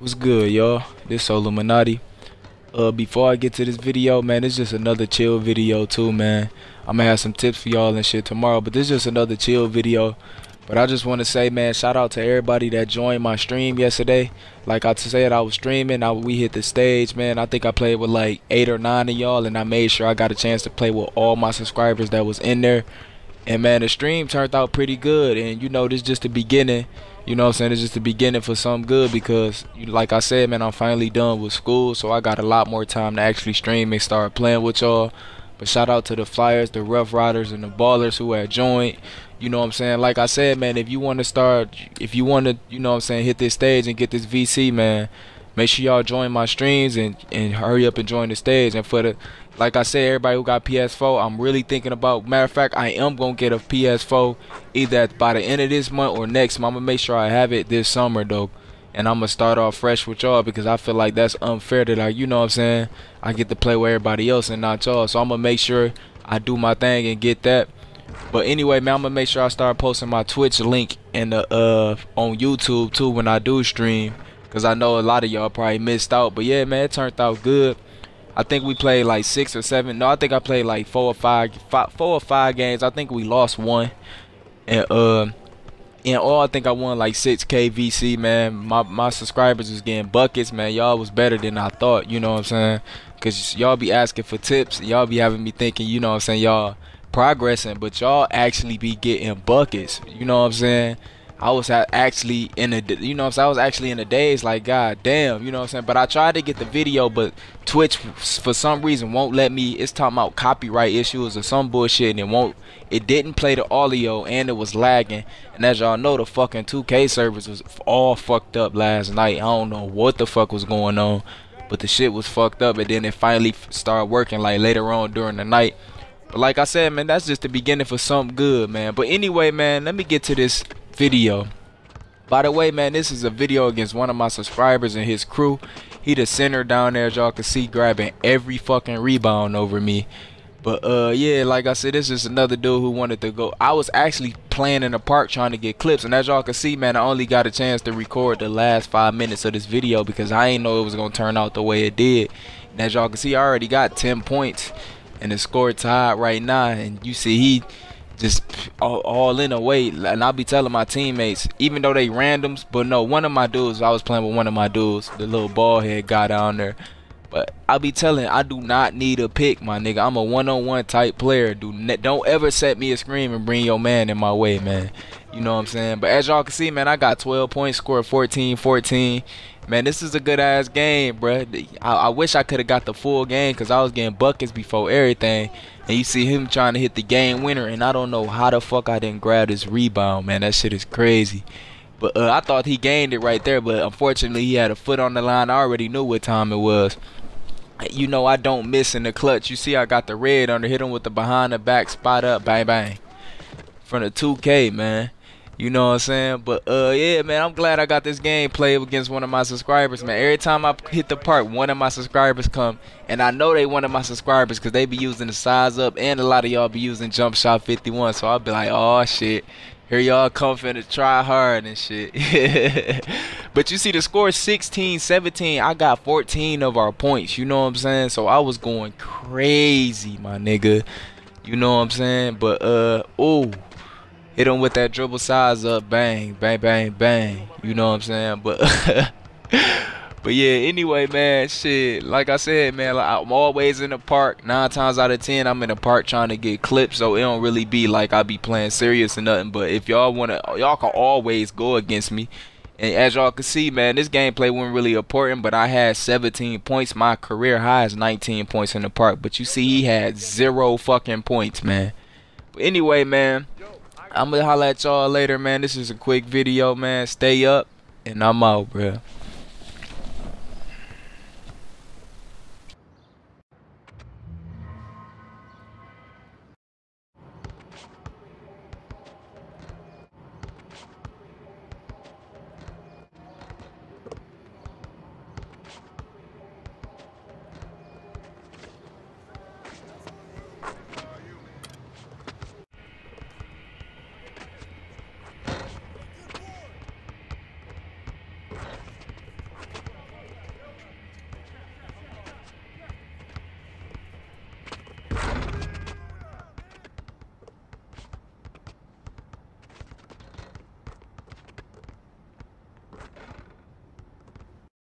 What's good, y'all? This Illuminati. Uh, before I get to this video, man, it's just another chill video too, man. I'm gonna have some tips for y'all and shit tomorrow, but this is just another chill video. But I just want to say, man, shout out to everybody that joined my stream yesterday. Like I said, I was streaming. I, we hit the stage, man. I think I played with like eight or nine of y'all, and I made sure I got a chance to play with all my subscribers that was in there. And man, the stream turned out pretty good. And you know, this is just the beginning. You know what I'm saying? It's just the beginning for something good because, like I said, man, I'm finally done with school, so I got a lot more time to actually stream and start playing with y'all. But shout out to the Flyers, the Rough Riders, and the Ballers who had joined. You know what I'm saying? Like I said, man, if you want to start, if you want to, you know what I'm saying, hit this stage and get this VC, man, make sure y'all join my streams and, and hurry up and join the stage. And for the, like I said, everybody who got PS4, I'm really thinking about, matter of fact, I am going to get a PS4 either by the end of this month or next. I'm to make sure I have it this summer, though. And I'm to start off fresh with y'all because I feel like that's unfair that I, you know what I'm saying, I get to play with everybody else and not y'all. So I'm to make sure I do my thing and get that. But anyway, man, I'm gonna make sure I start posting my Twitch link in the uh on YouTube too when I do stream. Cause I know a lot of y'all probably missed out. But yeah, man, it turned out good. I think we played like six or seven. No, I think I played like four or five, five four or five games. I think we lost one. And uh in all I think I won like six KVC. Man. My my subscribers was getting buckets, man. Y'all was better than I thought, you know what I'm saying? Cause y'all be asking for tips. Y'all be having me thinking, you know what I'm saying, y'all progressing, but y'all actually be getting buckets. You know what I'm saying? I was actually in the, you know, I was actually in the days like, god damn, you know what I'm saying. But I tried to get the video, but Twitch for some reason won't let me. It's talking about copyright issues or some bullshit, and it won't. It didn't play the audio, and it was lagging. And as y'all know, the fucking 2K service was all fucked up last night. I don't know what the fuck was going on, but the shit was fucked up, and then it finally started working like later on during the night. But like I said, man, that's just the beginning for something good, man. But anyway, man, let me get to this video. By the way, man, this is a video against one of my subscribers and his crew. He the center down there, as y'all can see, grabbing every fucking rebound over me. But uh yeah, like I said, this is another dude who wanted to go. I was actually playing in the park trying to get clips, and as y'all can see, man, I only got a chance to record the last five minutes of this video because I ain't know it was gonna turn out the way it did. And as y'all can see, I already got 10 points and the score tied right now. And you see he just all, all in a way. And I'll be telling my teammates, even though they randoms, but no, one of my dudes, I was playing with one of my dudes, the little ball head guy down there. But I'll be telling, I do not need a pick, my nigga. I'm a one-on-one type player. Do don't ever set me a screen and bring your man in my way, man. You know what I'm saying? But as y'all can see, man, I got 12 points, scored 14, 14. Man, this is a good ass game, bro. I, I wish I could have got the full game because I was getting buckets before everything. And you see him trying to hit the game winner, and I don't know how the fuck I didn't grab this rebound, man. That shit is crazy. But uh, I thought he gained it right there, but unfortunately he had a foot on the line. I already knew what time it was. You know I don't miss in the clutch. You see I got the red under, hit him with the behind the back spot up, bang bang. From the 2K, man. You know what I'm saying? But uh yeah, man, I'm glad I got this game played against one of my subscribers, man. Every time I hit the park, one of my subscribers come, and I know they one of my subscribers because they be using the size up, and a lot of y'all be using jump shot 51. So I'll be like, oh shit, here y'all come finna try hard and shit. but you see the score 16, 17. I got 14 of our points. You know what I'm saying? So I was going crazy, my nigga. You know what I'm saying? But uh, oh hit him with that dribble size up, bang, bang, bang, bang. You know what I'm saying? But but yeah, anyway, man, shit. Like I said, man, like, I'm always in the park. Nine times out of ten, I'm in the park trying to get clips, so it don't really be like I be playing serious or nothing. But if y'all wanna, y'all can always go against me. And as y'all can see, man, this gameplay wasn't really important, but I had 17 points. My career high is 19 points in the park. But you see, he had zero fucking points, man. But anyway, man. I'm gonna holla at y'all later, man. This is a quick video, man. Stay up, and I'm out, bruh.